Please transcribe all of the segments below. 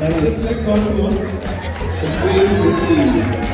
And this next one, break the Queen receives.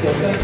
So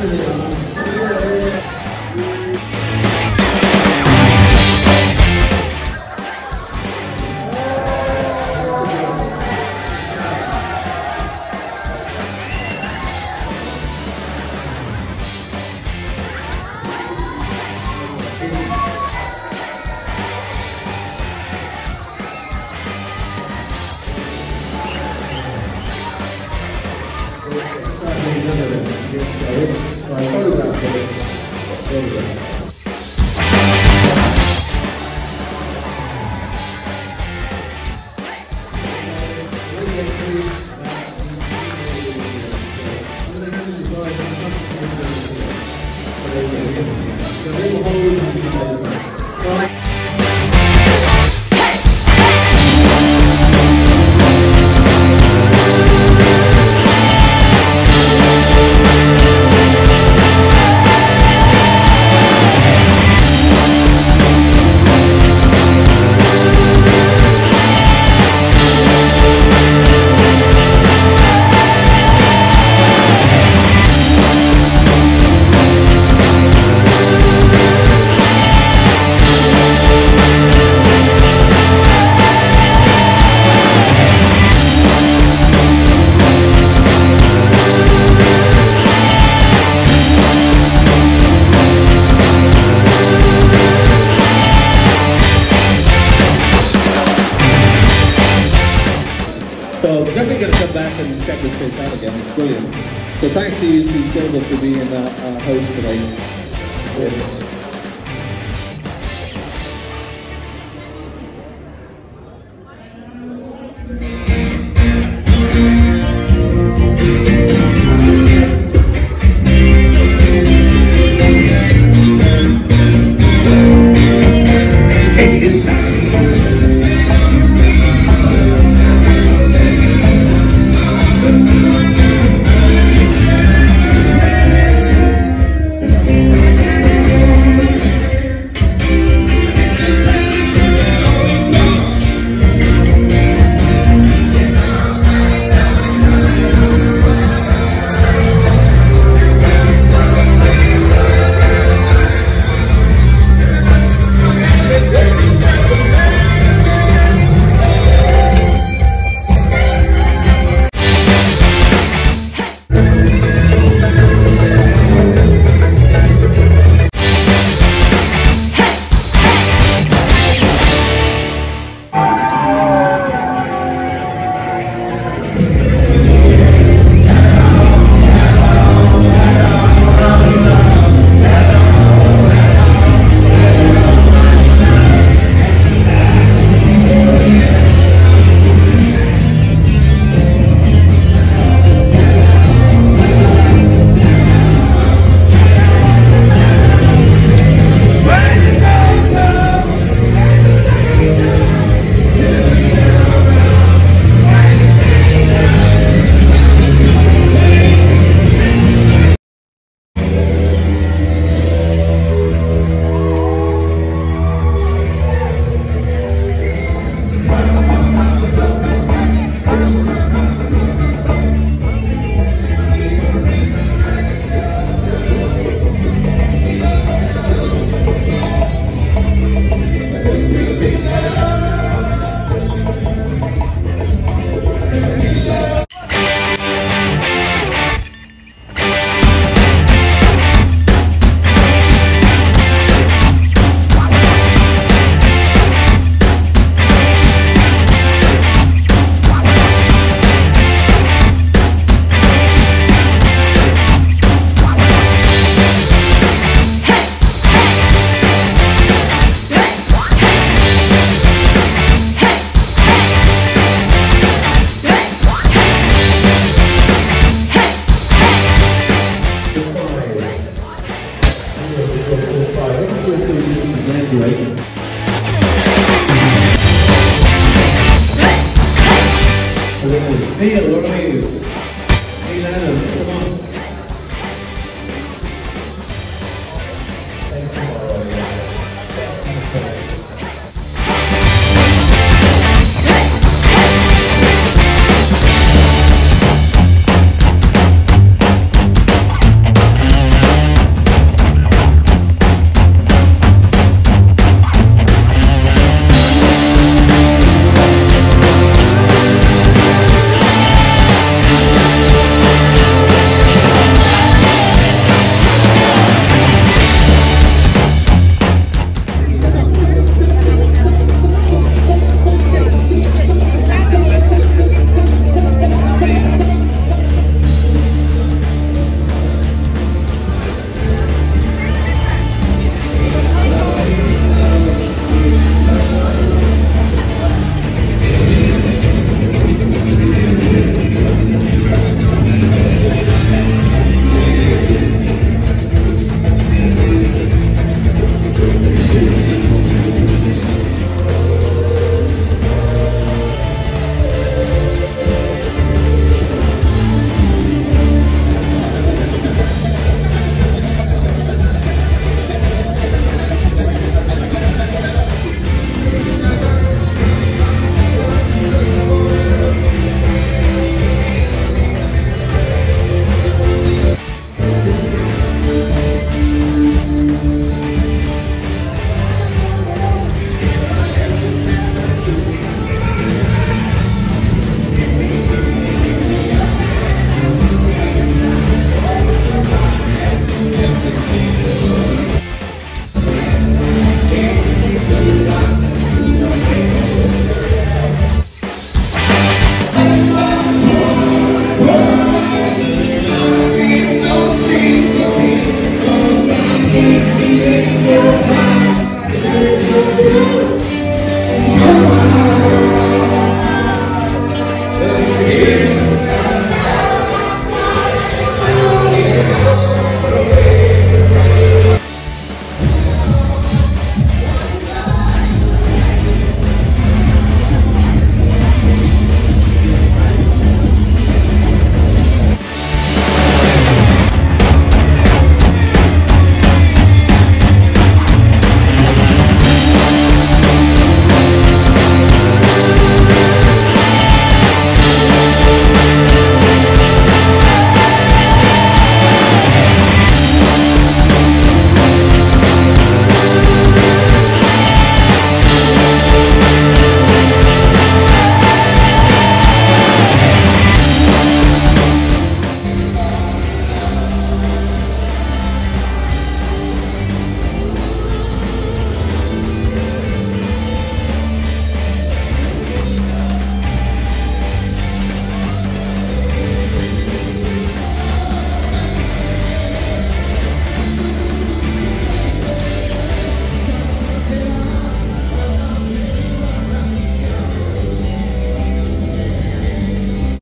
Brasileiro. Check this place out again. It's brilliant. So thanks to Sue Silva, for being our host today. Amen. you.